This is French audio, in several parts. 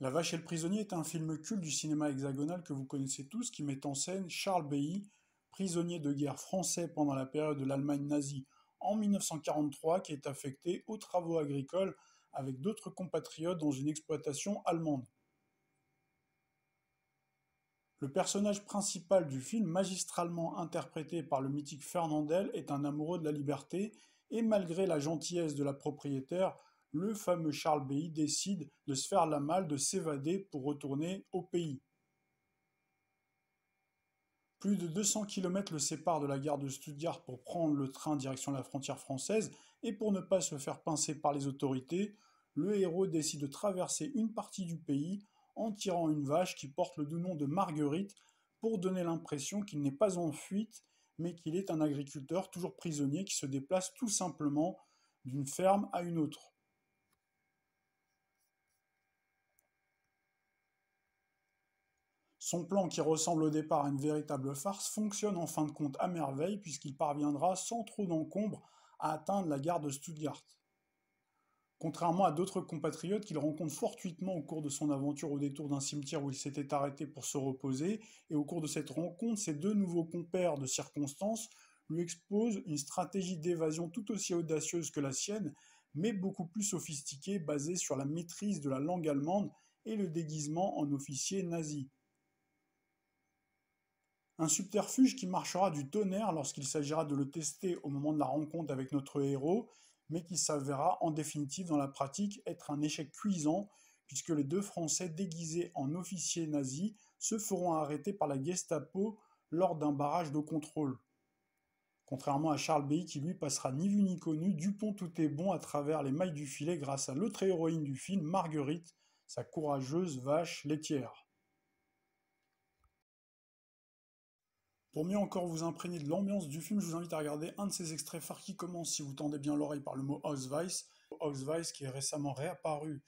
La Vache et le Prisonnier est un film culte du cinéma hexagonal que vous connaissez tous qui met en scène Charles Bailly, prisonnier de guerre français pendant la période de l'Allemagne nazie en 1943, qui est affecté aux travaux agricoles avec d'autres compatriotes dans une exploitation allemande. Le personnage principal du film, magistralement interprété par le mythique Fernandel, est un amoureux de la liberté et malgré la gentillesse de la propriétaire, le fameux Charles Bailly décide de se faire la malle de s'évader pour retourner au pays. Plus de 200 km le séparent de la gare de Stuttgart pour prendre le train direction la frontière française et pour ne pas se faire pincer par les autorités, le héros décide de traverser une partie du pays en tirant une vache qui porte le doux nom de Marguerite pour donner l'impression qu'il n'est pas en fuite mais qu'il est un agriculteur toujours prisonnier qui se déplace tout simplement d'une ferme à une autre. Son plan, qui ressemble au départ à une véritable farce, fonctionne en fin de compte à merveille puisqu'il parviendra sans trop d'encombre à atteindre la gare de Stuttgart. Contrairement à d'autres compatriotes qu'il rencontre fortuitement au cours de son aventure au détour d'un cimetière où il s'était arrêté pour se reposer, et au cours de cette rencontre, ses deux nouveaux compères de circonstances lui exposent une stratégie d'évasion tout aussi audacieuse que la sienne, mais beaucoup plus sophistiquée, basée sur la maîtrise de la langue allemande et le déguisement en officier nazi. Un subterfuge qui marchera du tonnerre lorsqu'il s'agira de le tester au moment de la rencontre avec notre héros, mais qui s'avérera en définitive dans la pratique être un échec cuisant, puisque les deux Français déguisés en officiers nazis se feront arrêter par la Gestapo lors d'un barrage de contrôle. Contrairement à Charles Bay qui lui passera ni vu ni connu, Dupont tout est bon à travers les mailles du filet grâce à l'autre héroïne du film, Marguerite, sa courageuse vache laitière. Pour mieux encore vous imprégner de l'ambiance du film, je vous invite à regarder un de ces extraits phares qui commence, si vous tendez bien l'oreille, par le mot Ausweis. Ausweis qui est récemment réapparu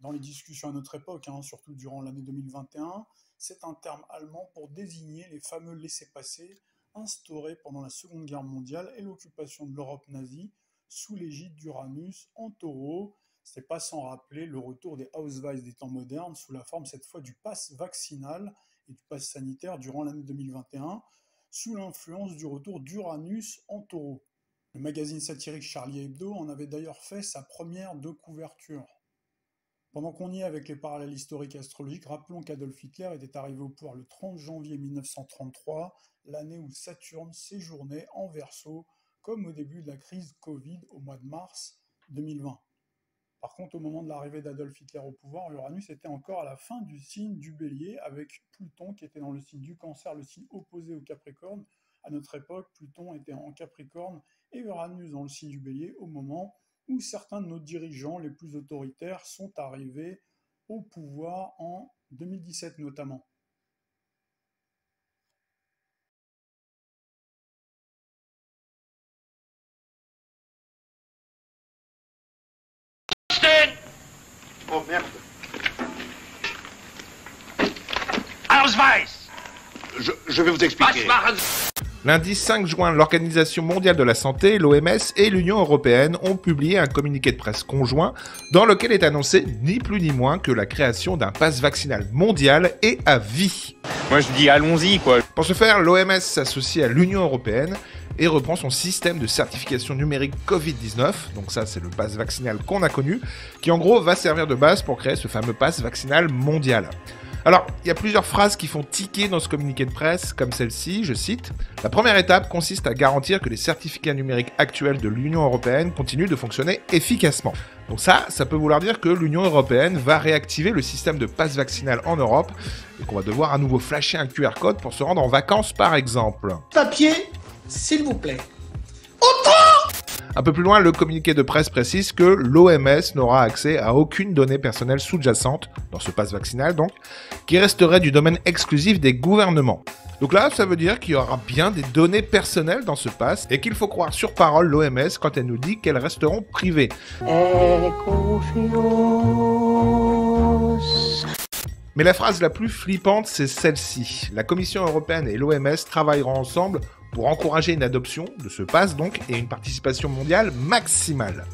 dans les discussions à notre époque, hein, surtout durant l'année 2021. C'est un terme allemand pour désigner les fameux laissés-passer instaurés pendant la Seconde Guerre mondiale et l'occupation de l'Europe nazie sous l'égide d'Uranus en taureau. C'est pas sans rappeler le retour des Ausweis des temps modernes sous la forme cette fois du pass vaccinal et du pass sanitaire durant l'année 2021 sous l'influence du retour d'Uranus en taureau. Le magazine satirique Charlie Hebdo en avait d'ailleurs fait sa première de couverture. Pendant qu'on y est avec les parallèles historiques et astrologiques, rappelons qu'Adolf Hitler était arrivé au pouvoir le 30 janvier 1933, l'année où Saturne séjournait en Verseau, comme au début de la crise Covid au mois de mars 2020. Par contre, au moment de l'arrivée d'Adolf Hitler au pouvoir, Uranus était encore à la fin du signe du bélier, avec Pluton qui était dans le signe du cancer, le signe opposé au Capricorne. À notre époque, Pluton était en Capricorne et Uranus dans le signe du bélier au moment où certains de nos dirigeants les plus autoritaires sont arrivés au pouvoir en 2017 notamment. Oh merde. Je, je vais vous expliquer. Lundi 5 juin, l'Organisation mondiale de la santé, l'OMS et l'Union européenne ont publié un communiqué de presse conjoint dans lequel est annoncé ni plus ni moins que la création d'un pass vaccinal mondial et à vie. Moi je dis allons-y quoi. Pour ce faire, l'OMS s'associe à l'Union européenne et reprend son système de certification numérique Covid-19, donc ça c'est le pass vaccinal qu'on a connu, qui en gros va servir de base pour créer ce fameux pass vaccinal mondial. Alors, il y a plusieurs phrases qui font tiquer dans ce communiqué de presse, comme celle-ci, je cite. La première étape consiste à garantir que les certificats numériques actuels de l'Union européenne continuent de fonctionner efficacement. Donc ça, ça peut vouloir dire que l'Union européenne va réactiver le système de passe vaccinal en Europe et qu'on va devoir à nouveau flasher un QR code pour se rendre en vacances par exemple. Papier, s'il vous plaît. Un peu plus loin, le communiqué de presse précise que l'OMS n'aura accès à aucune donnée personnelle sous-jacente, dans ce passe vaccinal donc, qui resterait du domaine exclusif des gouvernements. Donc là, ça veut dire qu'il y aura bien des données personnelles dans ce pass et qu'il faut croire sur parole l'OMS quand elle nous dit qu'elles resteront privées. Mais la phrase la plus flippante, c'est celle-ci. La Commission européenne et l'OMS travailleront ensemble pour encourager une adoption de ce pass donc et une participation mondiale maximale.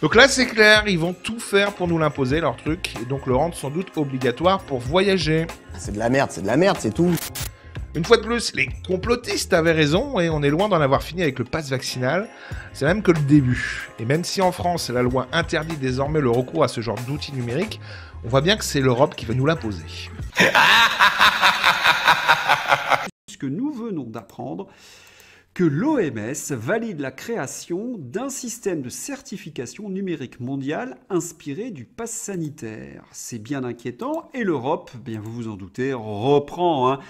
Donc là, c'est clair, ils vont tout faire pour nous l'imposer, leur truc, et donc le rendre sans doute obligatoire pour voyager. C'est de la merde, c'est de la merde, c'est tout. Une fois de plus, les complotistes avaient raison et on est loin d'en avoir fini avec le pass vaccinal. C'est même que le début. Et même si en France, la loi interdit désormais le recours à ce genre d'outils numériques, on voit bien que c'est l'Europe qui va nous l'imposer. Nous venons d'apprendre que l'OMS valide la création d'un système de certification numérique mondiale inspiré du pass sanitaire. C'est bien inquiétant et l'Europe, bien vous vous en doutez, reprend. Hein.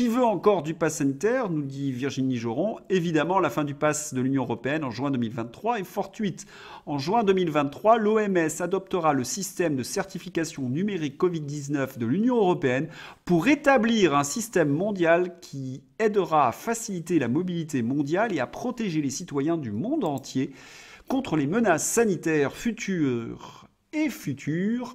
Qui veut encore du pass sanitaire nous dit Virginie Joron. Évidemment, la fin du pass de l'Union européenne en juin 2023 est fortuite. En juin 2023, l'OMS adoptera le système de certification numérique Covid-19 de l'Union européenne pour établir un système mondial qui aidera à faciliter la mobilité mondiale et à protéger les citoyens du monde entier contre les menaces sanitaires futures et futures,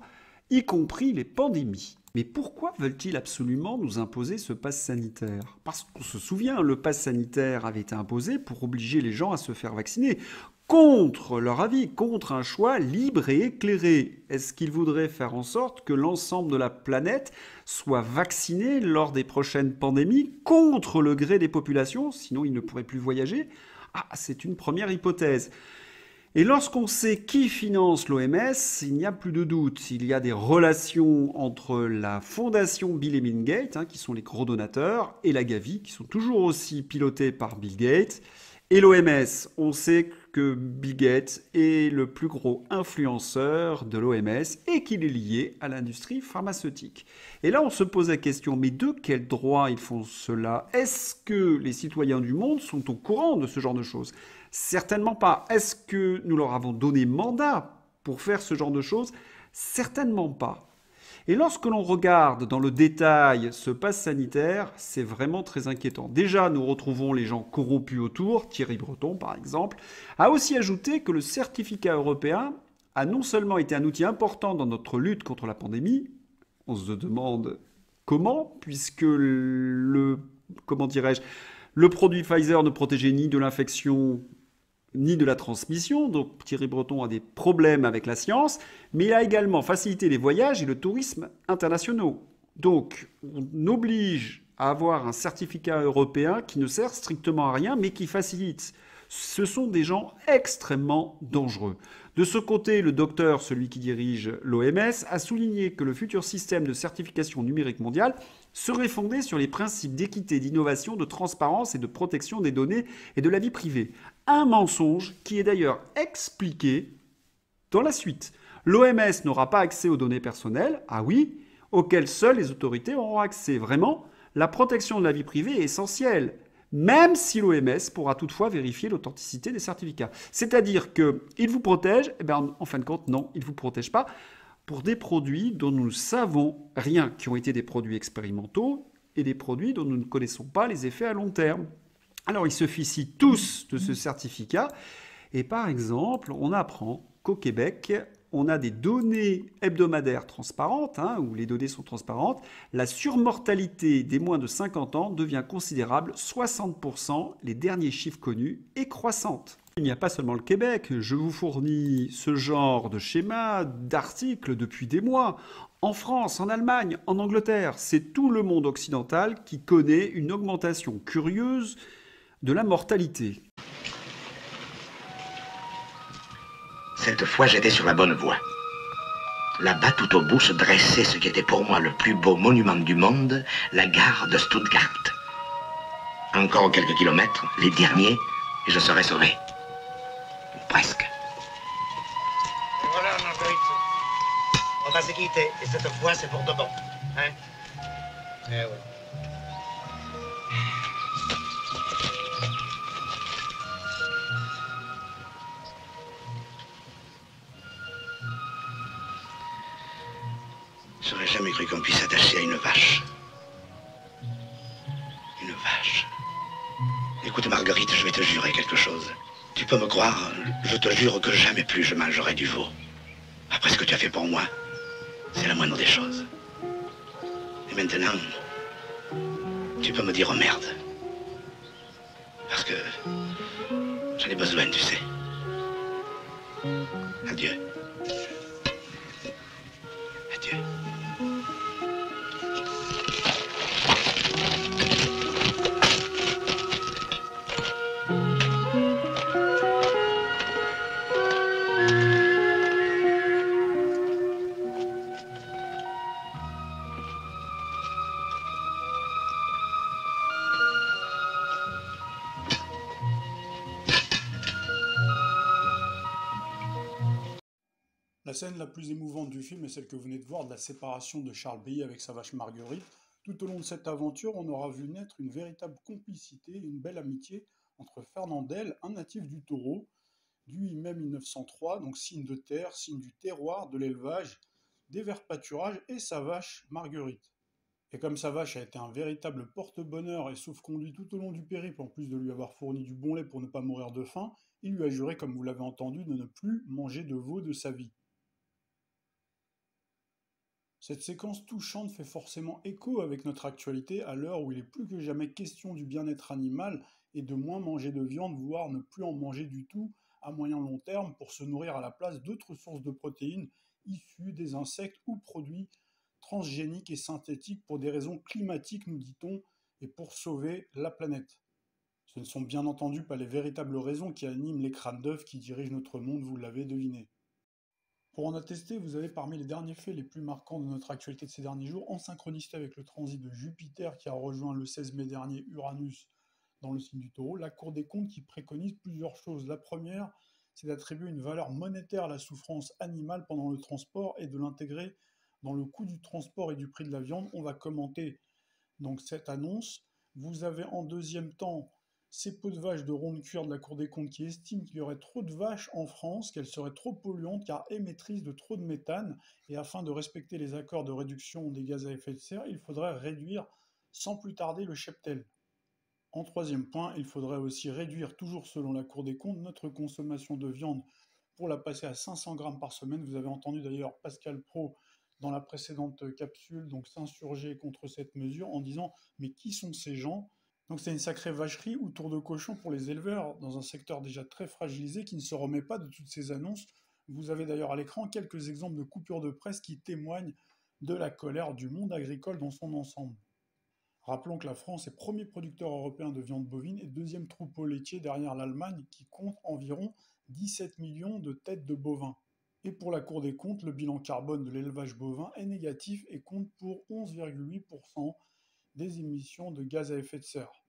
y compris les pandémies. Mais pourquoi veulent-ils absolument nous imposer ce pass sanitaire? Parce qu'on se souvient, le pass sanitaire avait été imposé pour obliger les gens à se faire vacciner contre leur avis, contre un choix libre et éclairé. Est-ce qu'ils voudraient faire en sorte que l'ensemble de la planète soit vacciné lors des prochaines pandémies contre le gré des populations? Sinon, ils ne pourraient plus voyager? Ah, c'est une première hypothèse. Et lorsqu'on sait qui finance l'OMS, il n'y a plus de doute. Il y a des relations entre la fondation Bill et Melinda Gates, hein, qui sont les gros donateurs, et la Gavi, qui sont toujours aussi pilotés par Bill Gates. Et l'OMS, on sait que Bill Gates est le plus gros influenceur de l'OMS et qu'il est lié à l'industrie pharmaceutique. Et là, on se pose la question, mais de quel droit ils font cela? Est-ce que les citoyens du monde sont au courant de ce genre de choses? Certainement pas. Est-ce que nous leur avons donné mandat pour faire ce genre de choses? Certainement pas. Et lorsque l'on regarde dans le détail ce pass sanitaire, c'est vraiment très inquiétant. Déjà, nous retrouvons les gens corrompus autour, Thierry Breton par exemple, a aussi ajouté que le certificat européen a non seulement été un outil important dans notre lutte contre la pandémie, on se demande comment, puisque le, comment dirais-je, le produit Pfizer ne protégeait ni de l'infection ni de la transmission. Donc Thierry Breton a des problèmes avec la science, mais il a également facilité les voyages et le tourisme internationaux. Donc on oblige à avoir un certificat européen qui ne sert strictement à rien, mais qui facilite. Ce sont des gens extrêmement dangereux. De ce côté, le docteur, celui qui dirige l'OMS, a souligné que le futur système de certification numérique mondiale serait fondé sur les principes d'équité, d'innovation, de transparence et de protection des données et de la vie privée. Un mensonge qui est d'ailleurs expliqué dans la suite. L'OMS n'aura pas accès aux données personnelles, ah oui, auxquelles seules les autorités auront accès. Vraiment, la protection de la vie privée est essentielle même si l'OMS pourra toutefois vérifier l'authenticité des certificats. C'est-à-dire qu'il vous protège, eh bien, en fin de compte, non, il ne vous protège pas pour des produits dont nous ne savons rien, qui ont été des produits expérimentaux et des produits dont nous ne connaissons pas les effets à long terme. Alors, ils se fient tous de ce certificat. Et par exemple, on apprend qu'au Québec, on a des données hebdomadaires transparentes, hein, où les données sont transparentes, la surmortalité des moins de 50 ans devient considérable, 60%, les derniers chiffres connus, et croissante. Il n'y a pas seulement le Québec, je vous fournis ce genre de schéma, d'articles depuis des mois. En France, en Allemagne, en Angleterre, c'est tout le monde occidental qui connaît une augmentation curieuse de la mortalité. Cette fois, j'étais sur la bonne voie. Là-bas, tout au bout, se dressait ce qui était pour moi le plus beau monument du monde, la gare de Stuttgart. Encore quelques kilomètres, les derniers, et je serais sauvé. Presque. Voilà, Marguerite. On va se quitter, et cette fois, c'est pour de bon. Hein? Eh oui. J'aurais jamais cru qu'on puisse s'attacher à une vache. Une vache. Écoute, Marguerite, je vais te jurer quelque chose. Tu peux me croire, je te jure que jamais plus je mangerai du veau. Après ce que tu as fait pour moi, c'est la moindre des choses. Et maintenant, tu peux me dire oh merde. Parce que j'en ai besoin, tu sais. Adieu. Adieu. Scène la plus émouvante du film est celle que vous venez de voir de la séparation de Charles Bailly avec sa vache Marguerite. Tout au long de cette aventure, on aura vu naître une véritable complicité une belle amitié entre Fernandel, un natif du taureau, du 8 mai 1903, donc signe de terre, signe du terroir, de l'élevage, des verts pâturages, et sa vache Marguerite. Et comme sa vache a été un véritable porte-bonheur et sauf-conduit tout au long du périple, en plus de lui avoir fourni du bon lait pour ne pas mourir de faim, il lui a juré, comme vous l'avez entendu, de ne plus manger de veau de sa vie. Cette séquence touchante fait forcément écho avec notre actualité à l'heure où il est plus que jamais question du bien-être animal et de moins manger de viande, voire ne plus en manger du tout à moyen long terme pour se nourrir à la place d'autres sources de protéines issues des insectes ou produits transgéniques et synthétiques pour des raisons climatiques, nous dit-on, et pour sauver la planète. Ce ne sont bien entendu pas les véritables raisons qui animent les crânes d'œufs qui dirigent notre monde, vous l'avez deviné. Pour en attester, vous avez parmi les derniers faits les plus marquants de notre actualité de ces derniers jours, en synchronicité avec le transit de Jupiter qui a rejoint le 16 mai dernier Uranus dans le signe du taureau, la Cour des comptes qui préconise plusieurs choses. La première, c'est d'attribuer une valeur monétaire à la souffrance animale pendant le transport et de l'intégrer dans le coût du transport et du prix de la viande. On va commenter donc cette annonce. Vous avez en deuxième temps ces pots de vaches de ronde cuir de la Cour des comptes qui estiment qu'il y aurait trop de vaches en France, qu'elles seraient trop polluantes car émettrices de trop de méthane, et afin de respecter les accords de réduction des gaz à effet de serre, il faudrait réduire sans plus tarder le cheptel. En troisième point, il faudrait aussi réduire, toujours selon la Cour des comptes, notre consommation de viande pour la passer à 500 grammes par semaine. Vous avez entendu d'ailleurs Pascal Pro dans la précédente capsule, s'insurger contre cette mesure en disant mais qui sont ces gens? Donc c'est une sacrée vacherie ou tour de cochon pour les éleveurs dans un secteur déjà très fragilisé qui ne se remet pas de toutes ces annonces. Vous avez d'ailleurs à l'écran quelques exemples de coupures de presse qui témoignent de la colère du monde agricole dans son ensemble. Rappelons que la France est premier producteur européen de viande bovine et deuxième troupeau laitier derrière l'Allemagne qui compte environ 17 millions de têtes de bovins. Et pour la Cour des comptes, le bilan carbone de l'élevage bovin est négatif et compte pour 11,8% des émissions de gaz à effet de serre.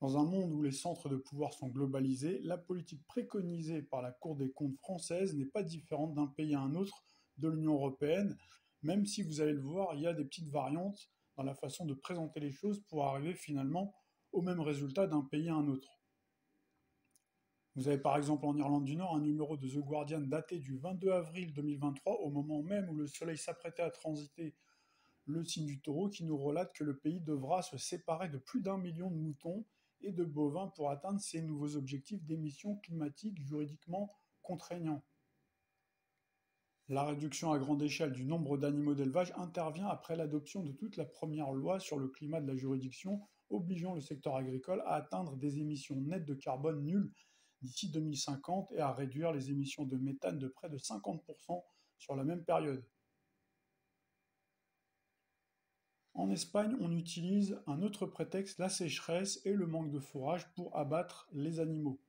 Dans un monde où les centres de pouvoir sont globalisés, la politique préconisée par la Cour des comptes française n'est pas différente d'un pays à un autre de l'Union européenne, même si vous allez le voir, il y a des petites variantes dans la façon de présenter les choses pour arriver finalement au même résultat d'un pays à un autre. Vous avez par exemple en Irlande du Nord un numéro de The Guardian daté du 22 avril 2023, au moment même où le Soleil s'apprêtait à transiter le signe du taureau, qui nous relate que le pays devra se séparer de plus d'un million de moutons et de bovins pour atteindre ses nouveaux objectifs d'émissions climatiques juridiquement contraignants. La réduction à grande échelle du nombre d'animaux d'élevage intervient après l'adoption de toute la première loi sur le climat de la juridiction, obligeant le secteur agricole à atteindre des émissions nettes de carbone nulles d'ici 2050 et à réduire les émissions de méthane de près de 50% sur la même période. En Espagne, on utilise un autre prétexte, la sécheresse et le manque de fourrage pour abattre les animaux.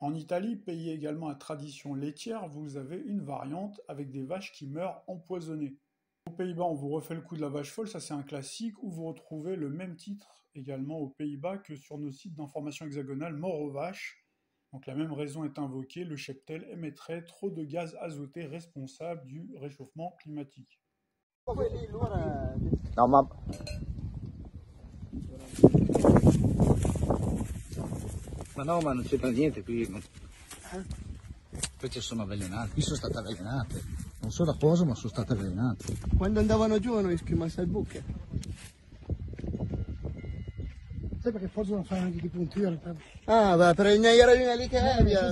En Italie, pays également à tradition laitière, vous avez une variante avec des vaches qui meurent empoisonnées. Aux Pays-Bas, on vous refait le coup de la vache folle, ça c'est un classique, où vous retrouvez le même titre également aux Pays-Bas que sur nos sites d'information hexagonale mort aux vaches. Donc la même raison est invoquée, le cheptel émettrait trop de gaz azoté responsable du réchauffement climatique. No, ma... Ma no, ma non c'entra niente qui. Queste sono avvelenate, qui sono state avvelenate. Non so da cosa, ma sono state avvelenate. Quando andavano giù hanno schiumato il buche. Sai perché possono fare anche di punture. Ah, va, per il gnagliarina lì che è, via.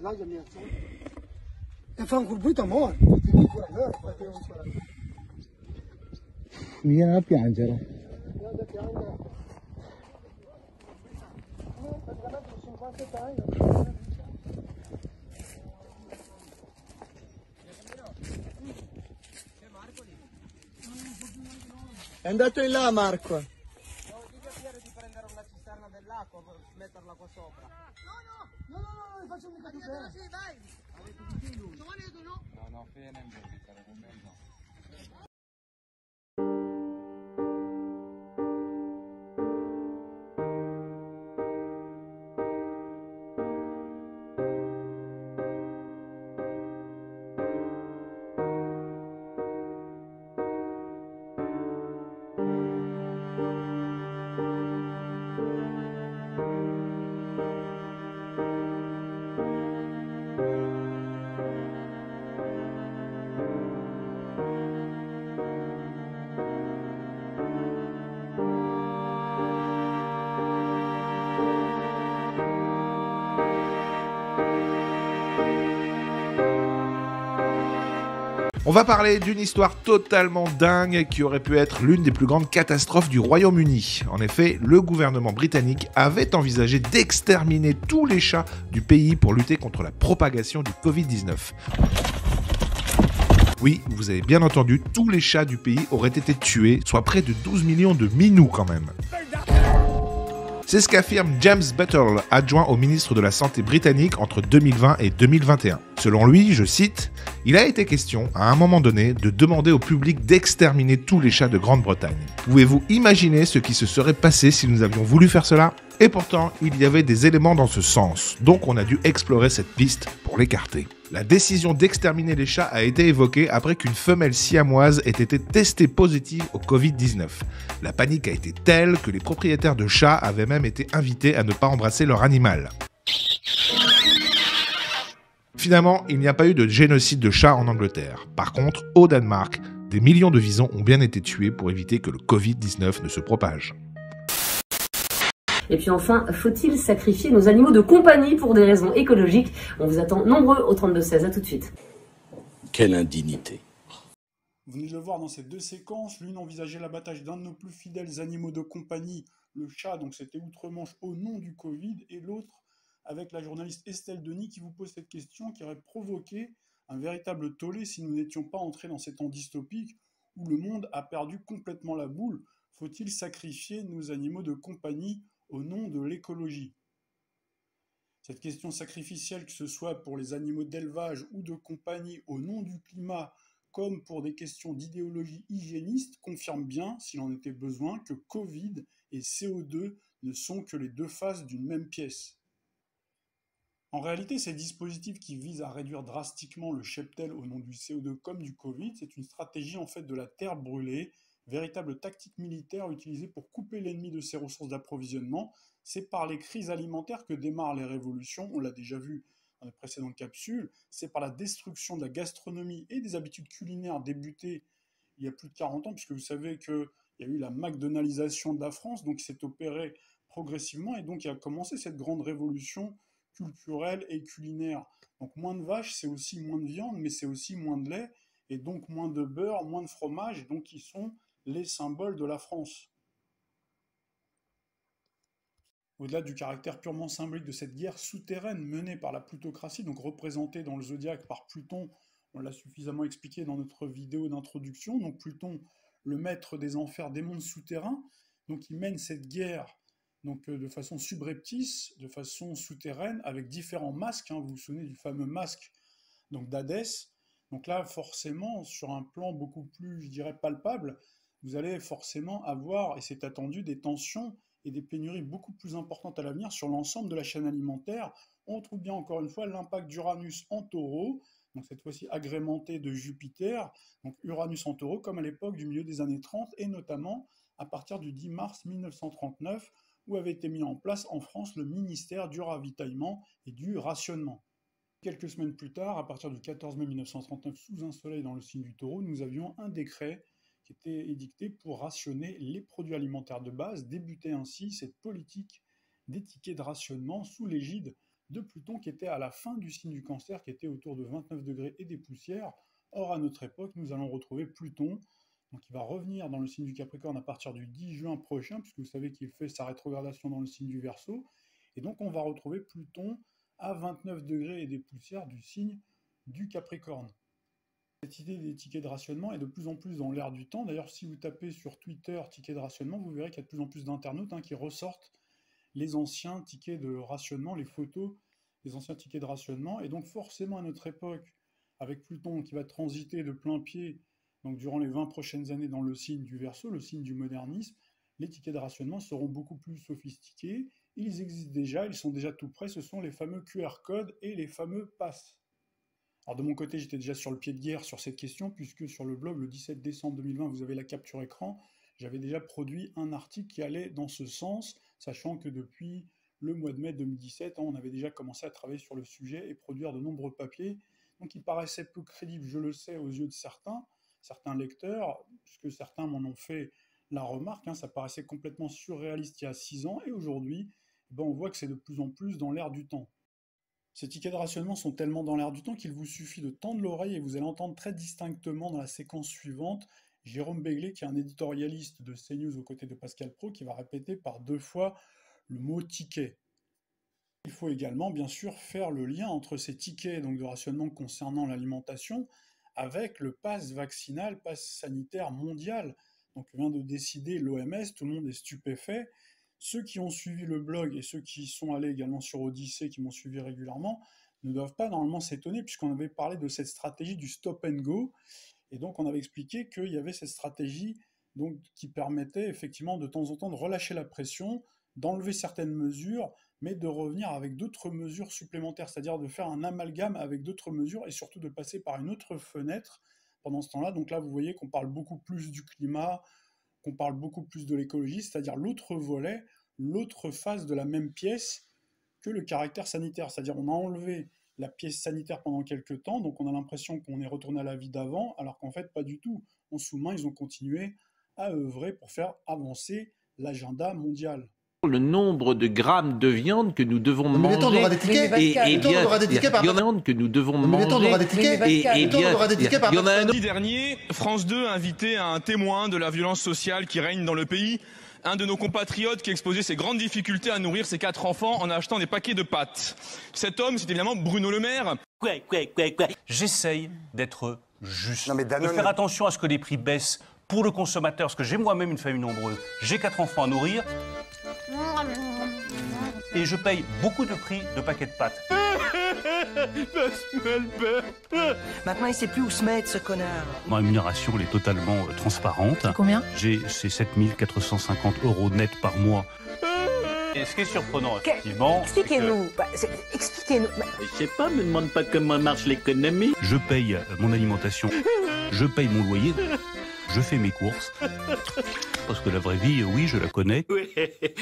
lá de ameaçar. Eu falo com brutto amore, perché mi cura, perché non cura. Mi viene da piangere. Mi viene da piangere. È andato in là Marco. Devo dire di prendere una cisterna dell'acqua per metterla qua sopra. facendo cadere bene. Sì, vai. Giovane tu no? No, no, fine, non mi sarà con me, no. On va parler d'une histoire totalement dingue qui aurait pu être l'une des plus grandes catastrophes du Royaume-Uni. En effet, le gouvernement britannique avait envisagé d'exterminer tous les chats du pays pour lutter contre la propagation du Covid-19. Oui, vous avez bien entendu, tous les chats du pays auraient été tués, soit près de 12 millions de minous quand même. C'est ce qu'affirme James Battle, adjoint au ministre de la Santé britannique entre 2020 et 2021. Selon lui, je cite, Il a été question, à un moment donné, de demander au public d'exterminer tous les chats de Grande-Bretagne. Pouvez-vous imaginer ce qui se serait passé si nous avions voulu faire cela? Et pourtant, il y avait des éléments dans ce sens, donc on a dû explorer cette piste pour l'écarter. La décision d'exterminer les chats a été évoquée après qu'une femelle siamoise ait été testée positive au Covid-19. La panique a été telle que les propriétaires de chats avaient même été invités à ne pas embrasser leur animal. Finalement, il n'y a pas eu de génocide de chats en Angleterre. Par contre, au Danemark, des millions de visons ont bien été tués pour éviter que le Covid-19 ne se propage. Et puis enfin, faut-il sacrifier nos animaux de compagnie pour des raisons écologiques? On vous attend nombreux au 32-16, à tout de suite. Quelle indignité. Vous venez de le voir dans ces deux séquences, l'une envisageait l'abattage d'un de nos plus fidèles animaux de compagnie, le chat, donc c'était outre-Manche au nom du Covid, et l'autre avec la journaliste Estelle Denis qui vous pose cette question qui aurait provoqué un véritable tollé si nous n'étions pas entrés dans ces temps dystopiques où le monde a perdu complètement la boule. Faut-il sacrifier nos animaux de compagnie au nom de l'écologie? Cette question sacrificielle, que ce soit pour les animaux d'élevage ou de compagnie au nom du climat, comme pour des questions d'idéologie hygiéniste, confirme bien, s'il en était besoin, que Covid et CO2 ne sont que les deux faces d'une même pièce. En réalité, ces dispositifs qui visent à réduire drastiquement le cheptel au nom du CO2 comme du Covid, c'est une stratégie en fait de la terre brûlée, véritable tactique militaire utilisée pour couper l'ennemi de ses ressources d'approvisionnement. C'est par les crises alimentaires que démarrent les révolutions, on l'a déjà vu dans les précédentes capsules, c'est par la destruction de la gastronomie et des habitudes culinaires débutées il y a plus de 40 ans, puisque vous savez qu'il y a eu la McDonaldisation de la France, donc il s'est opéré progressivement, et donc il a commencé cette grande révolution culturelle et culinaire. Donc moins de vaches, c'est aussi moins de viande, mais c'est aussi moins de lait, et donc moins de beurre, moins de fromage, donc qui sont les symboles de la France. Au-delà du caractère purement symbolique de cette guerre souterraine menée par la plutocratie, donc représentée dans le zodiaque par Pluton, on l'a suffisamment expliqué dans notre vidéo d'introduction, donc Pluton, le maître des enfers des mondes souterrains, donc il mène cette guerre donc euh, de façon subreptice, de façon souterraine, avec différents masques. Hein. vous vous souvenez du fameux masque donc d'Hadès. Donc là, forcément, sur un plan beaucoup plus, je dirais, palpable, vous allez forcément avoir, et c'est attendu, des tensions et des pénuries beaucoup plus importantes à l'avenir sur l'ensemble de la chaîne alimentaire. On trouve bien encore une fois l'impact d'Uranus en taureau, donc cette fois-ci agrémenté de Jupiter, donc Uranus en taureau, comme à l'époque du milieu des années 30, et notamment à partir du 10 mars 1939, où avait été mis en place en France le ministère du ravitaillement et du rationnement. Quelques semaines plus tard, à partir du 14 mai 1939, sous un soleil dans le signe du taureau, nous avions un décret qui était édicté pour rationner les produits alimentaires de base, débutait ainsi cette politique des tickets de rationnement sous l'égide de Pluton qui était à la fin du signe du cancer, qui était autour de 29 degrés et des poussières. Or, à notre époque, nous allons retrouver Pluton, donc il va revenir dans le signe du Capricorne à partir du 10 juin prochain, puisque vous savez qu'il fait sa rétrogradation dans le signe du Verseau. Et donc on va retrouver Pluton à 29 degrés et des poussières du signe du Capricorne. Cette idée des tickets de rationnement est de plus en plus dans l'air du temps. D'ailleurs, si vous tapez sur Twitter tickets de rationnement, vous verrez qu'il y a de plus en plus d'internautes hein, qui ressortent les anciens tickets de rationnement, les photos des anciens tickets de rationnement. Et donc forcément à notre époque, avec Pluton qui va transiter de plein pied donc durant les 20 prochaines années dans le signe du Verseau, le signe du modernisme, les tickets de rationnement seront beaucoup plus sophistiqués. Ils existent déjà, ils sont déjà tout prêts, ce sont les fameux QR codes et les fameux passes. Alors de mon côté, j'étais déjà sur le pied de guerre sur cette question, puisque sur le blog, le 17 décembre 2020, vous avez la capture écran, j'avais déjà produit un article qui allait dans ce sens, sachant que depuis le mois de mai 2017, hein, on avait déjà commencé à travailler sur le sujet et produire de nombreux papiers. Donc il paraissait peu crédible, je le sais, aux yeux de certains, certains lecteurs, puisque certains m'en ont fait la remarque, hein, ça paraissait complètement surréaliste il y a six ans, et aujourd'hui, eh ben, on voit que c'est de plus en plus dans l'air du temps. Ces tickets de rationnement sont tellement dans l'air du temps qu'il vous suffit de tendre l'oreille et vous allez entendre très distinctement dans la séquence suivante Jérôme Begley, qui est un éditorialiste de CNews aux côtés de Pascal Pro, qui va répéter par deux fois le mot ticket. Il faut également, bien sûr, faire le lien entre ces tickets de rationnement concernant l'alimentation avec le pass vaccinal, pass sanitaire mondial. Donc vient de décider l'OMS, tout le monde est stupéfait. Ceux qui ont suivi le blog et ceux qui sont allés également sur Odyssée, qui m'ont suivi régulièrement, ne doivent pas normalement s'étonner puisqu'on avait parlé de cette stratégie du stop and go. Et donc on avait expliqué qu'il y avait cette stratégie donc, qui permettait effectivement de temps en temps de relâcher la pression, d'enlever certaines mesures, mais de revenir avec d'autres mesures supplémentaires, c'est-à-dire de faire un amalgame avec d'autres mesures et surtout de passer par une autre fenêtre pendant ce temps-là. Donc là, vous voyez qu'on parle beaucoup plus du climat, qu'on parle beaucoup plus de l'écologie, c'est-à-dire l'autre volet, l'autre face de la même pièce que le caractère sanitaire. C'est-à-dire on a enlevé la pièce sanitaire pendant quelques temps, donc on a l'impression qu'on est retourné à la vie d'avant, alors qu'en fait pas du tout. En sous-main, ils ont continué à œuvrer pour faire avancer l'agenda mondial le nombre de grammes de viande que nous devons mais manger. on aura des tickets. Et, et bien, il y en a que nous devons mais manger. on aura des tickets. Et, bien, il y en a un Lundi dernier, France 2 a invité un témoin de la violence sociale qui règne dans le pays, un de nos compatriotes qui exposait ses grandes difficultés à nourrir ses quatre enfants en achetant des paquets de pâtes. Cet homme, c'est évidemment Bruno Le Maire. J'essaye d'être juste, de faire attention à ce que les prix baissent pour le consommateur, parce que j'ai moi-même une famille nombreuse, j'ai quatre enfants à nourrir, et je paye beaucoup de prix de paquets de pâtes. Maintenant, il sait plus où se mettre, ce connard. Ma rémunération, elle est totalement euh, transparente. combien? J'ai c'est 7450 euros net par mois. Et ce qui est surprenant, effectivement, c'est que Expliquez-nous. Bah, c'est- Expliquez-nous. Bah, Je sais pas, me demande pas comment marche l'économie. je paye euh, mon alimentation, je paye mon loyer, je fais mes courses. Parce que la vraie vie, oui, je la connais.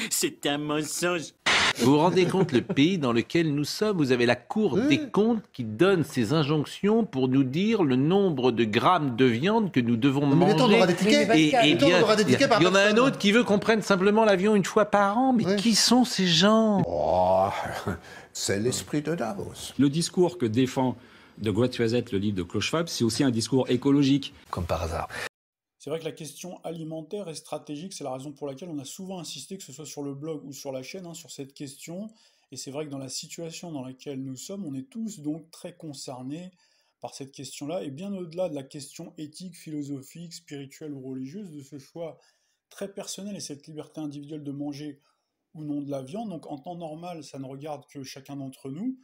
c'est un mensonge. Vous vous rendez compte le pays dans lequel nous sommes? Vous avez la Cour des comptes qui donne ses injonctions pour nous dire le nombre de grammes de viande que nous devons mais manger. attends, on aura des tickets. Et, Mais et bien, aura des il y a- tickets par il y en a un autre qui veut qu'on prenne simplement l'avion une fois par an. Mais qui sont ces gens? Oh, c'est l'esprit de Davos. Le discours que défend de Grotefazet, le livre de Klaus Schwab, c'est aussi un discours écologique. Comme par hasard. C'est vrai que la question alimentaire est stratégique, c'est la raison pour laquelle on a souvent insisté, que ce soit sur le blog ou sur la chaîne, hein, sur cette question. Et c'est vrai que dans la situation dans laquelle nous sommes, on est tous donc très concernés par cette question-là, et bien au-delà de la question éthique, philosophique, spirituelle ou religieuse, de ce choix très personnel et cette liberté individuelle de manger ou non de la viande. Donc en temps normal, ça ne regarde que chacun d'entre nous.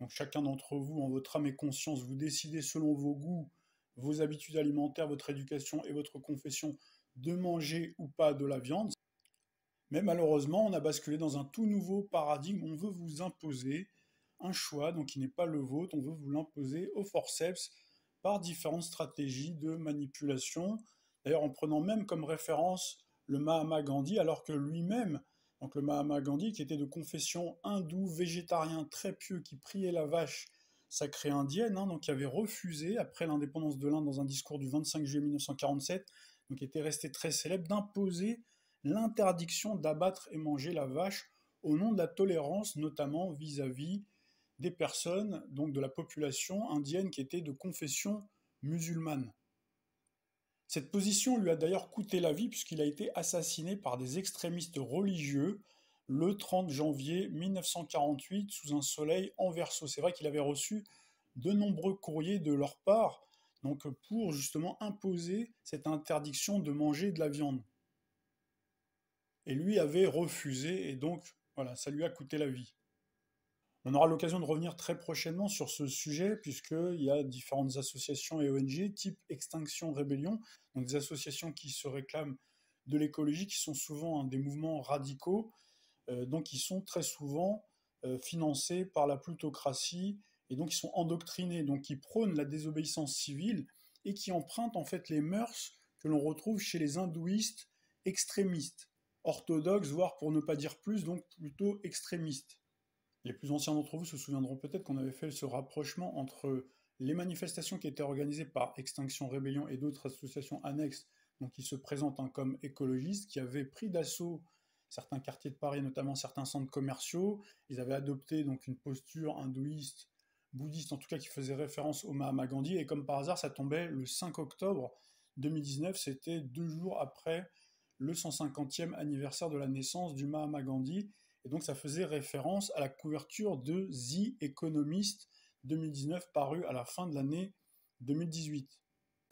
Donc chacun d'entre vous, en votre âme et conscience, vous décidez selon vos goûts, vos habitudes alimentaires, votre éducation et votre confession de manger ou pas de la viande. Mais malheureusement, on a basculé dans un tout nouveau paradigme. On veut vous imposer un choix donc qui n'est pas le vôtre, on veut vous l'imposer au forceps par différentes stratégies de manipulation. D'ailleurs, en prenant même comme référence le Mahatma Gandhi, alors que lui-même, donc le Mahatma Gandhi, qui était de confession hindoue, végétarien, très pieux, qui priait la vache sacrée indienne, hein, donc qui avait refusé, après l'indépendance de l'Inde, dans un discours du 25 juillet 1947, donc qui était resté très célèbre, d'imposer l'interdiction d'abattre et manger la vache au nom de la tolérance, notamment vis-à-vis des personnes, donc de la population indienne qui était de confession musulmane. Cette position lui a d'ailleurs coûté la vie puisqu'il a été assassiné par des extrémistes religieux le 30 janvier 1948 sous un soleil en verso. C'est vrai qu'il avait reçu de nombreux courriers de leur part, donc pour justement imposer cette interdiction de manger de la viande. Et lui avait refusé, et donc voilà, ça lui a coûté la vie. On aura l'occasion de revenir très prochainement sur ce sujet, puisqu'il y a différentes associations et ONG, type Extinction Rébellion, donc des associations qui se réclament de l'écologie, qui sont souvent des mouvements radicaux, donc qui sont très souvent euh, financés par la plutocratie, et donc qui sont endoctrinés, donc qui prônent la désobéissance civile, et qui empruntent en fait les mœurs que l'on retrouve chez les hindouistes extrémistes orthodoxes, voire pour ne pas dire plus, donc plutôt extrémistes. Les plus anciens d'entre vous se souviendront peut-être qu'on avait fait ce rapprochement entre les manifestations qui étaient organisées par Extinction Rébellion et d'autres associations annexes, donc qui se présentent hein, comme écologistes, qui avaient pris d'assaut certains quartiers de Paris, notamment certains centres commerciaux. Ils avaient adopté donc une posture hindouiste, bouddhiste, en tout cas qui faisait référence au Mahatma Gandhi. Et comme par hasard, ça tombait le 5 octobre 2019, c'était deux jours après le 150e anniversaire de la naissance du Mahatma Gandhi. Et donc ça faisait référence à la couverture de The Economist 2019 paru à la fin de l'année 2018.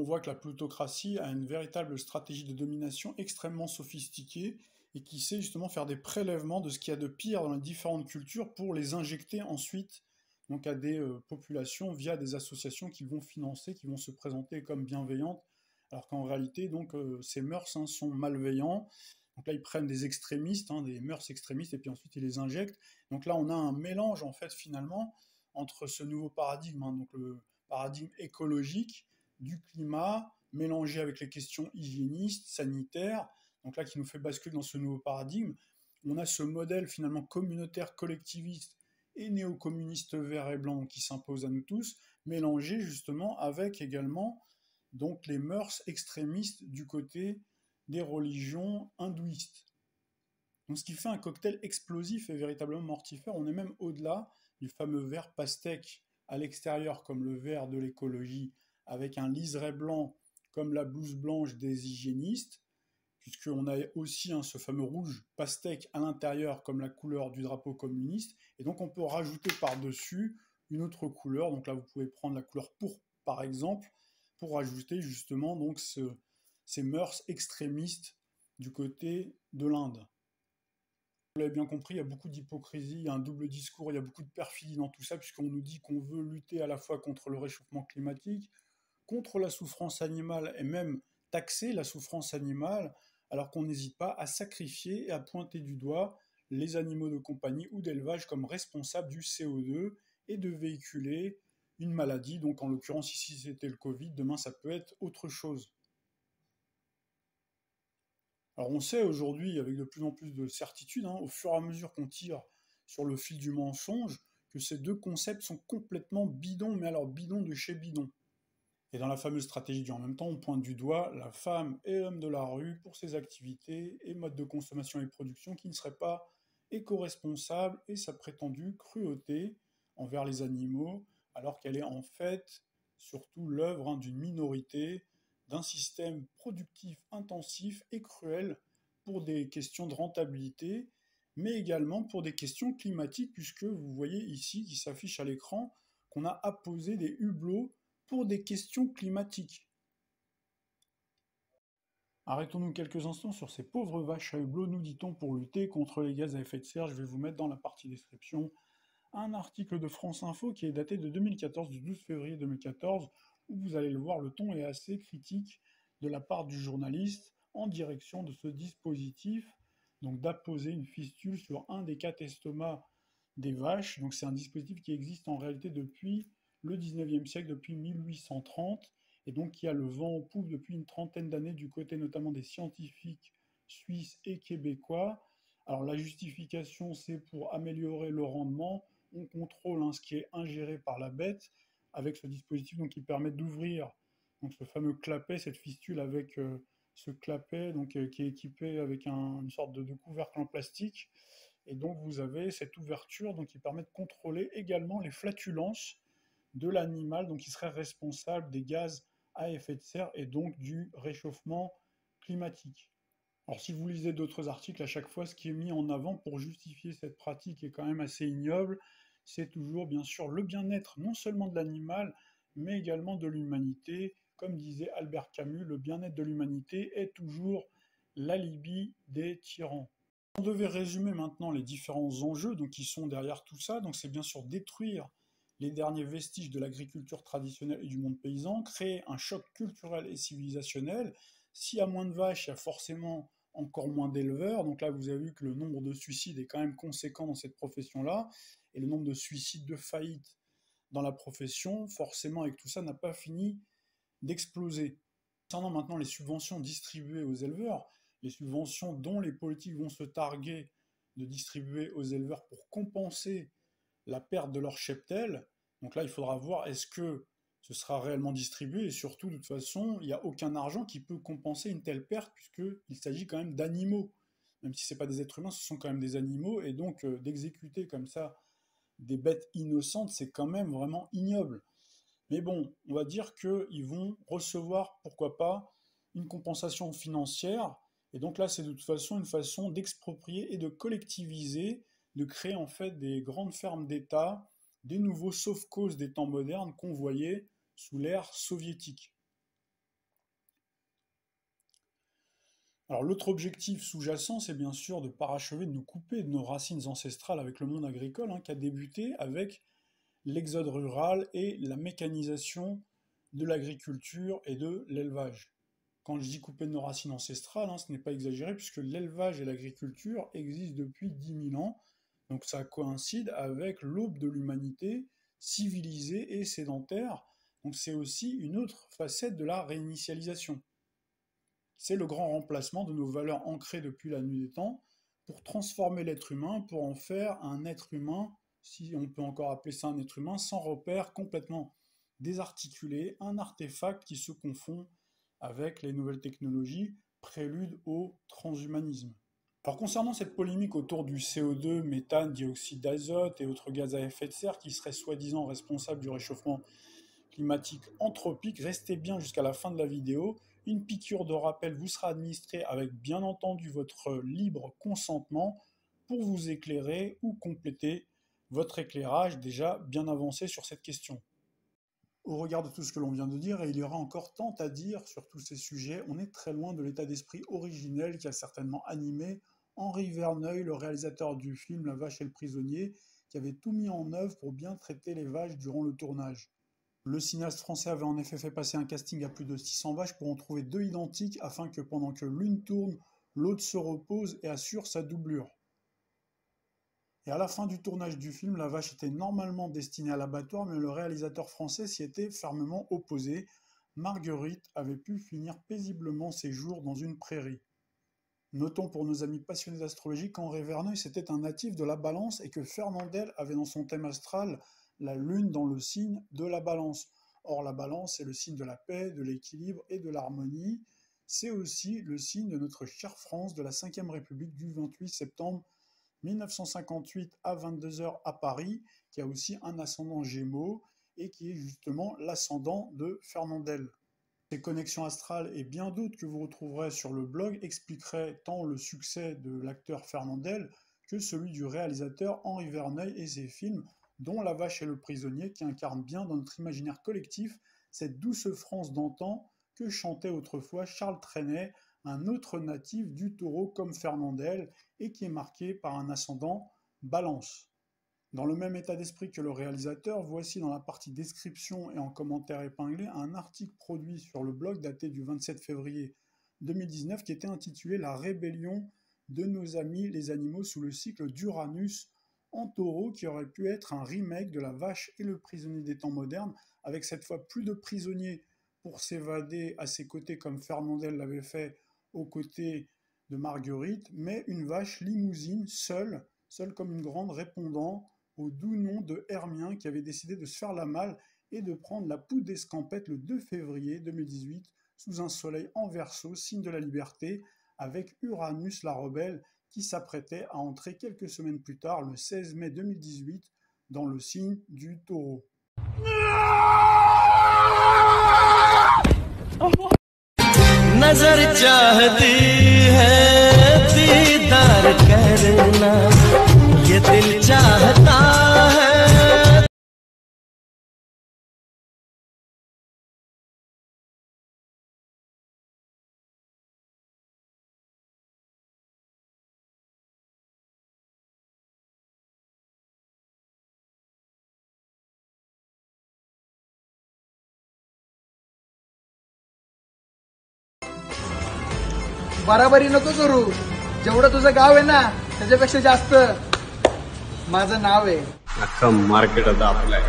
On voit que la plutocratie a une véritable stratégie de domination extrêmement sophistiquée et qui sait justement faire des prélèvements de ce qu'il y a de pire dans les différentes cultures pour les injecter ensuite donc à des euh, populations via des associations qui vont financer, qui vont se présenter comme bienveillantes alors qu'en réalité, donc, euh, ces mœurs hein, sont malveillants. Donc là, ils prennent des extrémistes, hein, des mœurs extrémistes, et puis ensuite ils les injectent. Donc là, on a un mélange, en fait, finalement, entre ce nouveau paradigme, hein, donc le paradigme écologique du climat, mélangé avec les questions hygiénistes, sanitaires, donc là, qui nous fait basculer dans ce nouveau paradigme. On a ce modèle, finalement, communautaire, collectiviste et néo-communiste vert et blanc qui s'impose à nous tous, mélangé justement avec également donc les mœurs extrémistes du côté des religions hindouistes. Donc ce qui fait un cocktail explosif et véritablement mortifère, on est même au-delà du fameux verre pastèque à l'extérieur comme le verre de l'écologie, avec un liseré blanc comme la blouse blanche des hygiénistes, puisqu'on a aussi hein, ce fameux rouge pastèque à l'intérieur comme la couleur du drapeau communiste, et donc on peut rajouter par-dessus une autre couleur, donc là vous pouvez prendre la couleur pourpre par exemple, pour ajouter justement donc ces mœurs extrémistes du côté de l'Inde. Vous l'avez bien compris, il y a beaucoup d'hypocrisie, il y a un double discours, il y a beaucoup de perfidie dans tout ça, puisqu'on nous dit qu'on veut lutter à la fois contre le réchauffement climatique, contre la souffrance animale et même taxer la souffrance animale, alors qu'on n'hésite pas à sacrifier et à pointer du doigt les animaux de compagnie ou d'élevage comme responsables du CO2 et de véhiculer une maladie. Donc en l'occurrence ici c'était le Covid, demain ça peut être autre chose. Alors on sait aujourd'hui avec de plus en plus de certitude, hein, au fur et à mesure qu'on tire sur le fil du mensonge, que ces deux concepts sont complètement bidons, mais alors bidons de chez bidon. Et dans la fameuse stratégie du en même temps, on pointe du doigt la femme et l'homme de la rue pour ses activités et modes de consommation et production qui ne seraient pas éco-responsables et sa prétendue cruauté envers les animaux, alors qu'elle est en fait surtout l'œuvre hein, d'une minorité, d'un système productif intensif et cruel pour des questions de rentabilité, mais également pour des questions climatiques, puisque vous voyez ici qui s'affiche à l'écran qu'on a apposé des hublots pour des questions climatiques. Arrêtons-nous quelques instants sur ces pauvres vaches à hublots, nous dit-on, pour lutter contre les gaz à effet de serre. Je vais vous mettre dans la partie description un article de France Info qui est daté de 2014, du 12 février 2014, où vous allez le voir, le ton est assez critique de la part du journaliste en direction de ce dispositif, donc d'apposer une fistule sur un des quatre estomacs des vaches. Donc c'est un dispositif qui existe en réalité depuis le 19e siècle, depuis 1830, et donc qui a le vent en poupe depuis une trentaine d'années du côté notamment des scientifiques suisses et québécois. Alors la justification, c'est pour améliorer le rendement. On contrôle hein, ce qui est ingéré par la bête avec ce dispositif donc, qui permet d'ouvrir ce fameux clapet, cette fistule avec euh, ce clapet donc, euh, qui est équipé avec une sorte de, de, couvercle en plastique. Et donc vous avez cette ouverture donc, qui permet de contrôler également les flatulences de l'animal, donc qui serait responsable des gaz à effet de serre et donc du réchauffement climatique. Alors si vous lisez d'autres articles, à chaque fois ce qui est mis en avant pour justifier cette pratique est quand même assez ignoble, c'est toujours bien sûr le bien-être non seulement de l'animal, mais également de l'humanité. Comme disait Albert Camus, le bien-être de l'humanité est toujours l'alibi des tyrans. On devait résumer maintenant les différents enjeux donc, qui sont derrière tout ça. Donc c'est bien sûr détruire les derniers vestiges de l'agriculture traditionnelle et du monde paysan, créer un choc culturel et civilisationnel. S'il y a moins de vaches, il y a forcément encore moins d'éleveurs. Donc là, vous avez vu que le nombre de suicides est quand même conséquent dans cette profession-là. Et le nombre de suicides, de faillites dans la profession, forcément, avec tout ça, n'a pas fini d'exploser. Concernant maintenant les subventions distribuées aux éleveurs, les subventions dont les politiques vont se targuer de distribuer aux éleveurs pour compenser la perte de leur cheptel. Donc là, il faudra voir est-ce que ce sera réellement distribué et surtout, de toute façon, il n'y a aucun argent qui peut compenser une telle perte puisqu'il s'agit quand même d'animaux. Même si ce pas des êtres humains, ce sont quand même des animaux et donc euh, d'exécuter comme ça des bêtes innocentes, c'est quand même vraiment ignoble. Mais bon, on va dire qu'ils vont recevoir, pourquoi pas, une compensation financière. Et donc là, c'est de toute façon une façon d'exproprier et de collectiviser de créer en fait des grandes fermes d'État, des nouveaux sauf-cause des temps modernes qu'on voyait sous l'ère soviétique. Alors l'autre objectif sous-jacent, c'est bien sûr de parachever, de nous couper de nos racines ancestrales avec le monde agricole, hein, qui a débuté avec l'exode rural et la mécanisation de l'agriculture et de l'élevage. Quand je dis couper de nos racines ancestrales, hein, ce n'est pas exagéré, puisque l'élevage et l'agriculture existent depuis 10 000 ans, donc ça coïncide avec l'aube de l'humanité civilisée et sédentaire. Donc c'est aussi une autre facette de la réinitialisation. C'est le grand remplacement de nos valeurs ancrées depuis la nuit des temps pour transformer l'être humain, pour en faire un être humain, si on peut encore appeler ça un être humain, sans repère, complètement désarticulé, un artefact qui se confond avec les nouvelles technologies, prélude au transhumanisme. Alors concernant cette polémique autour du CO2, méthane, dioxyde d'azote et autres gaz à effet de serre qui seraient soi-disant responsables du réchauffement climatique anthropique, restez bien jusqu'à la fin de la vidéo. Une piqûre de rappel vous sera administrée avec bien entendu votre libre consentement pour vous éclairer ou compléter votre éclairage déjà bien avancé sur cette question. Au regard de tout ce que l'on vient de dire, et il y aura encore tant à dire sur tous ces sujets, on est très loin de l'état d'esprit originel qui a certainement animé Henri Verneuil, le réalisateur du film La vache et le prisonnier, qui avait tout mis en œuvre pour bien traiter les vaches durant le tournage. Le cinéaste français avait en effet fait passer un casting à plus de 600 vaches pour en trouver deux identiques afin que pendant que l'une tourne, l'autre se repose et assure sa doublure. Et à la fin du tournage du film, la vache était normalement destinée à l'abattoir, mais le réalisateur français s'y était fermement opposé. Marguerite avait pu finir paisiblement ses jours dans une prairie. Notons pour nos amis passionnés d'astrologie qu'Henri Verneuil c'était un natif de la balance et que Fernandel avait dans son thème astral la lune dans le signe de la balance. Or la balance est le signe de la paix, de l'équilibre et de l'harmonie. C'est aussi le signe de notre chère France de la Ve République du 28 septembre 1958 à 22h à Paris, qui a aussi un ascendant Gémeaux et qui est justement l'ascendant de Fernandel. Ces connexions astrales et bien d'autres que vous retrouverez sur le blog expliqueraient tant le succès de l'acteur Fernandel que celui du réalisateur Henri Verneuil et ses films, dont La vache et le prisonnier, qui incarnent bien dans notre imaginaire collectif cette douce France d'antan que chantait autrefois Charles Trenet, un autre natif du taureau comme Fernandel, et qui est marqué par un ascendant balance. Dans le même état d'esprit que le réalisateur, voici dans la partie description et en commentaire épinglé un article produit sur le blog daté du 27 février 2019 qui était intitulé La rébellion de nos amis les animaux sous le cycle d'Uranus en taureau qui aurait pu être un remake de La Vache et le prisonnier des temps modernes, avec cette fois plus de prisonniers pour s'évader à ses côtés comme Fernandel l'avait fait aux côtés de Marguerite, mais une vache limousine, seule, seule comme une grande, répondant doux nom de Hermien qui avait décidé de se faire la malle et de prendre la poudre d'escampette le 2 février 2018 sous un soleil en verso, signe de la liberté, avec Uranus la rebelle qui s'apprêtait à entrer quelques semaines plus tard, le 16 mai 2018, dans le signe du taureau. बराबरी नको करू. जेवढं तुझं गाव आहे ना त्याच्यापेक्षा जास्त माझं नाव आहे. अख्खं मार्केट आता आपलं आहे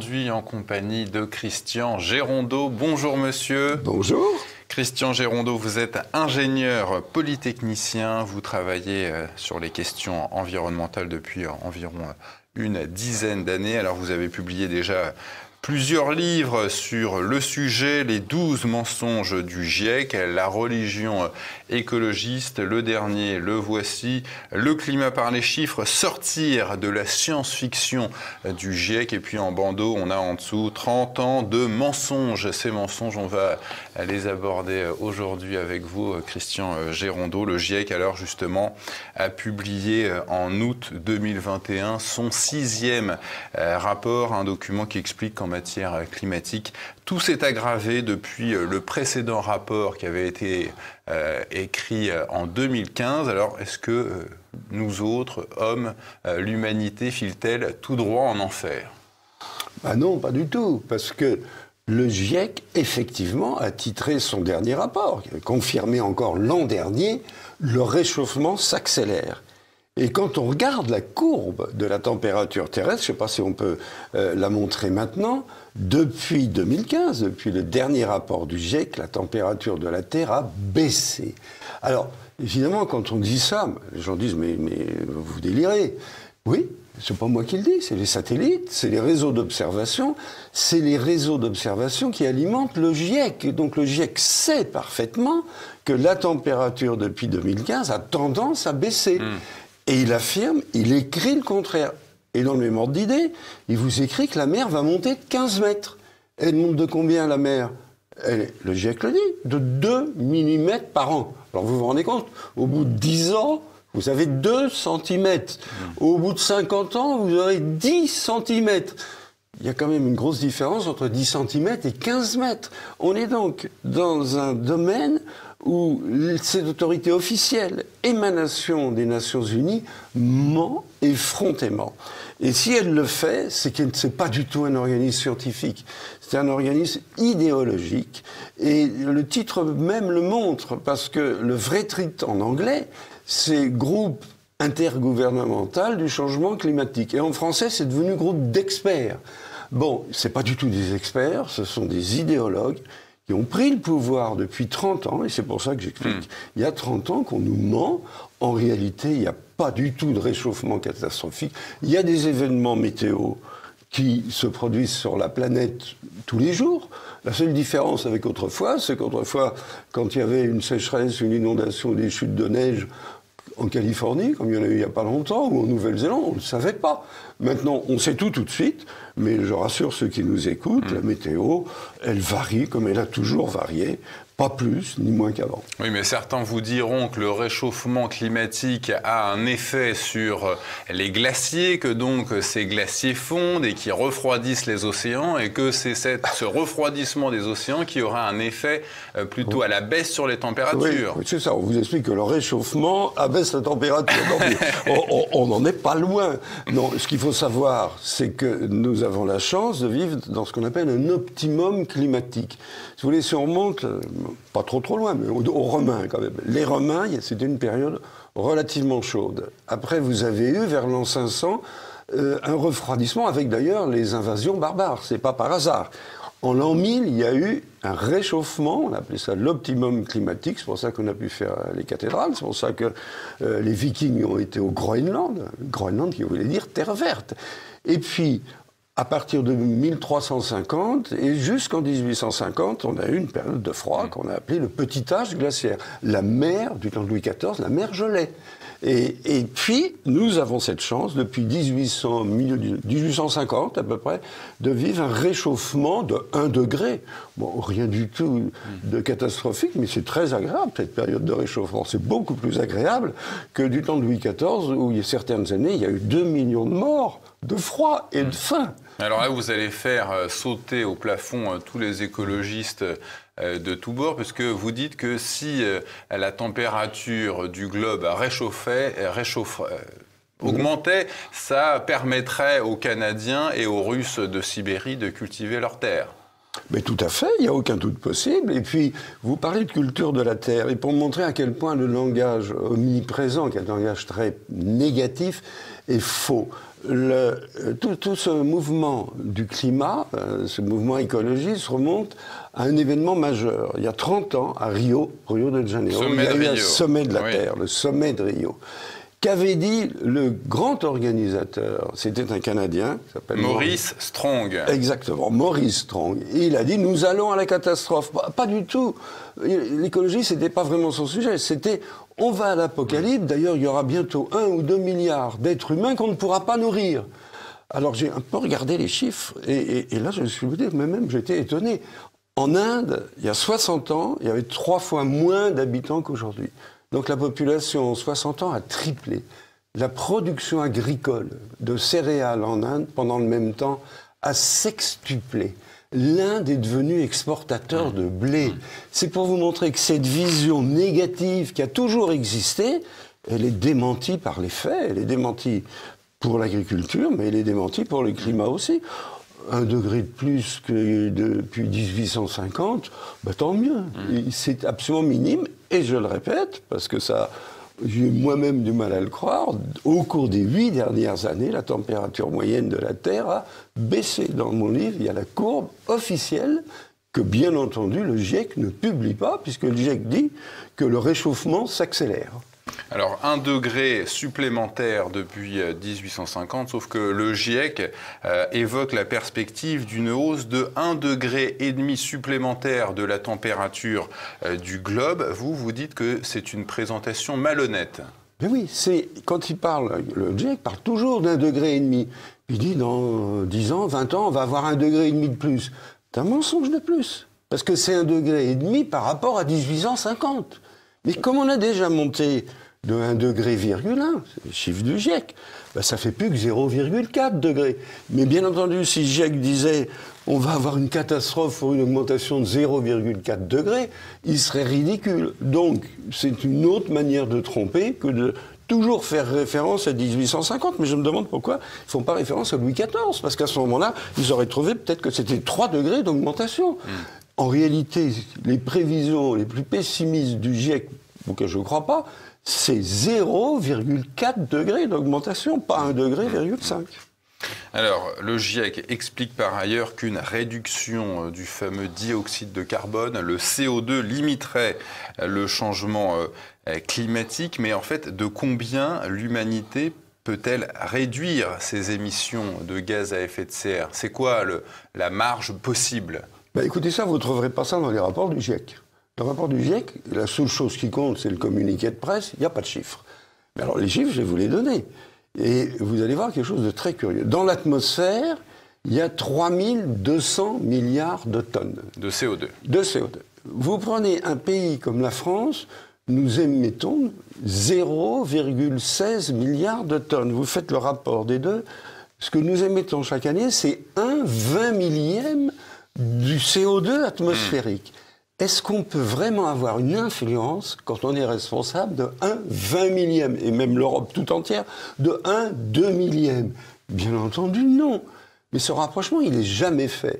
Aujourd'hui en compagnie de Christian Gérondeau. Bonjour monsieur. Bonjour. Christian Gérondeau, vous êtes ingénieur polytechnicien, vous travaillez euh, sur les questions environnementales depuis environ euh, une dizaine d'années. Alors vous avez publié déjà plusieurs livres sur le sujet, les 12 mensonges du GIEC, la religion écologiste, le dernier, le voici, le climat par les chiffres, sortir de la science-fiction du GIEC, et puis en bandeau, on a en dessous 30 ans de mensonges. Ces mensonges, on va les aborder aujourd'hui avec vous, Christian Gérondeau. Le GIEC, alors justement, a publié en août 2021 son sixième rapport, un document qui explique qu'en matière climatique, tout s'est aggravé depuis le précédent rapport qui avait été euh, écrit en 2015. Alors, est-ce que euh, nous autres, hommes, euh, l'humanité file-t-elle tout droit en enfer? Bah Non, pas du tout, parce que le GIEC, effectivement, a titré son dernier rapport, confirmé encore l'an dernier, le réchauffement s'accélère. Et quand on regarde la courbe de la température terrestre, je ne sais pas si on peut euh, la montrer maintenant, depuis 2015, depuis le dernier rapport du GIEC, la température de la Terre a baissé. Alors, évidemment, quand on dit ça, les gens disent mais, vous délirez. Oui, c'est pas moi qui le dis, c'est les satellites, c'est les réseaux d'observation, c'est les réseaux d'observation qui alimentent le GIEC. Donc le GIEC sait parfaitement que la température depuis 2015 a tendance à baisser. Hmm. Et il affirme, il écrit le contraire. Et dans le même ordre d'idée, il vous écrit que la mer va monter de 15 mètres. Elle monte de combien la mer? Le GIEC le dit, de 2 mm par an. Alors vous vous rendez compte, au bout de 10 ans, vous avez 2 cm. Au bout de 50 ans, vous aurez 10 cm. Il y a quand même une grosse différence entre 10 cm et 15 mètres. On est donc dans un domaine où cette autorité officielle, émanation des Nations Unies, ment effrontément. Et si elle le fait, c'est que ce n'est pas du tout un organisme scientifique. C'est un organisme idéologique. Et le titre même le montre, parce que le vrai titre en anglais, c'est groupe intergouvernemental du changement climatique. Et en français, c'est devenu groupe d'experts. Bon, c'est pas du tout des experts, ce sont des idéologues qui ont pris le pouvoir depuis 30 ans, et c'est pour ça que j'explique, il y a 30 ans qu'on nous ment. En réalité, il n'y a pas du tout de réchauffement catastrophique. Il y a des événements météo qui se produisent sur la planète tous les jours. La seule différence avec autrefois, c'est qu'autrefois, quand il y avait une sécheresse, une inondation, des chutes de neige en Californie, comme il y en a eu il n'y a pas longtemps, ou en Nouvelle-Zélande, on ne le savait pas. Maintenant, on sait tout tout de suite, mais je rassure ceux qui nous écoutent, la météo, elle varie comme elle a toujours varié. Pas plus ni moins qu'avant. Oui, mais certains vous diront que le réchauffement climatique a un effet sur les glaciers, que donc ces glaciers fondent et qui refroidissent les océans, et que c'est ce refroidissement des océans qui aura un effet euh, plutôt à la baisse sur les températures. Oui, c'est ça. On vous explique que le réchauffement abaisse la température. on n'en est pas loin. Non, ce qu'il faut savoir, c'est que nous avons la chance de vivre dans ce qu'on appelle un optimum climatique. Si vous voulez, si on remonte euh, pas trop trop loin, mais aux, Romains quand même. Les Romains, c'était une période relativement chaude. Après, vous avez eu vers l'an 500 euh, un refroidissement avec d'ailleurs les invasions barbares. C'est pas par hasard. En l'an 1000, il y a eu un réchauffement, on appelait ça l'optimum climatique, c'est pour ça qu'on a pu faire les cathédrales, c'est pour ça que euh, les vikings ont été au Groenland, Groenland qui voulait dire terre verte. Et puis, à partir de 1350 et jusqu'en 1850, on a eu une période de froid mm. qu'on a appelée le petit âge glaciaire. La mer, du temps de Louis XIV, la mer gelait. Et, et, puis, nous avons cette chance, depuis 1800, 1850 à peu près, de vivre un réchauffement de 1 degré. Bon, rien du tout de catastrophique, mais c'est très agréable, cette période de réchauffement. C'est beaucoup plus agréable que du temps de Louis XIV, où il y a certaines années, il y a eu 2 millions de morts de froid et de faim. Alors là, vous allez faire euh, sauter au plafond euh, tous les écologistes euh, de tous bords, puisque vous dites que si la température du globe réchauffait, augmentait, ça permettrait aux Canadiens et aux Russes de Sibérie de cultiver leurs terres. Mais tout à fait, il n'y a aucun doute possible. Et puis, vous parlez de culture de la terre, et pour montrer à quel point le langage omniprésent, qui est un langage très négatif, est faux le, tout, ce mouvement du climat, euh, ce mouvement écologiste remonte à un événement majeur. Il y a 30 ans, à Rio, Rio de Janeiro, il y a eu un sommet de la Terre, le sommet de Rio. Qu'avait dit le grand organisateur? C'était un Canadien, s'appelle Maurice Strong. Exactement, Maurice Strong. il a dit nous allons à la catastrophe. Pas, du tout. L'écologie, c'était pas vraiment son sujet. C'était on va à l'apocalypse. D'ailleurs, il y aura bientôt un ou deux milliards d'êtres humains qu'on ne pourra pas nourrir. Alors j'ai un peu regardé les chiffres et, là je me suis dit, mais même j'étais étonné. En Inde, il y a 60 ans, il y avait trois fois moins d'habitants qu'aujourd'hui. Donc la population en 60 ans a triplé. La production agricole de céréales en Inde, pendant le même temps, a sextuplé. L'Inde est devenue exportateur de blé. C'est pour vous montrer que cette vision négative qui a toujours existé, elle est démentie par les faits, elle est démentie pour l'agriculture, mais elle est démentie pour le climat aussi. Un degré de plus que depuis 1850, bah, tant mieux. C'est absolument minime et je le répète, parce que ça, j'ai moi-même du mal à le croire, au cours des huit dernières années, la température moyenne de la Terre a baissé. Dans mon livre, il y a la courbe officielle que, bien entendu, le GIEC ne publie pas, puisque le GIEC dit que le réchauffement s'accélère. Alors, un degré supplémentaire depuis 1850, euh, sauf que le GIEC euh, évoque la perspective d'une hausse de 1 degré et demi supplémentaire de la température euh, du globe. Vous, vous dites que c'est une présentation malhonnête. Mais oui, c'est quand il parle, le GIEC parle toujours d'un degré et demi. Il dit dans 10 ans, 20 ans, on va avoir un degré et demi de plus. C'est un mensonge de plus. Parce que c'est un degré et demi par rapport à 1850. Mais comme on a déjà monté de 1 degré, virgule 1, c'est le chiffre du GIEC, ben ça fait plus que 0,4 degré. Mais bien entendu, si GIEC disait on va avoir une catastrophe pour une augmentation de 0,4 degré, il serait ridicule. Donc, c'est une autre manière de tromper que de toujours faire référence à 1850, mais je me demande pourquoi ils ne font pas référence à Louis XIV, parce qu'à ce moment-là, ils auraient trouvé peut-être que c'était 3 degrés d'augmentation. Hmm. En réalité, les prévisions les plus pessimistes du GIEC, auxquelles je ne crois pas, c'est 0,4 degrés d'augmentation, pas 1 degré, 5. Alors, le GIEC explique par ailleurs qu'une réduction euh, du fameux dioxyde de carbone, le CO2, limiterait euh, le changement euh, climatique, mais en fait, de combien l'humanité peut-elle réduire ses émissions de gaz à effet de serre? C'est quoi le, la marge possible? Bah Écoutez ça, vous ne trouverez pas ça dans les rapports du GIEC. Dans le rapport du GIEC, la seule chose qui compte, c'est le communiqué de presse, il n'y a pas de chiffres. Mais alors les chiffres, je vais vous les donner. Et vous allez voir quelque chose de très curieux. Dans l'atmosphère, il y a 3200 milliards de tonnes. De CO2. De CO2. Vous prenez un pays comme la France, nous émettons 0,16 milliards de tonnes. Vous faites le rapport des deux. Ce que nous émettons chaque année, c'est un 20 millième du CO2 atmosphérique. Est-ce qu'on peut vraiment avoir une influence quand on est responsable de 1 20 millième, et même l'Europe tout entière, de 1 2 millième? Bien entendu, non. Mais ce rapprochement, il n'est jamais fait.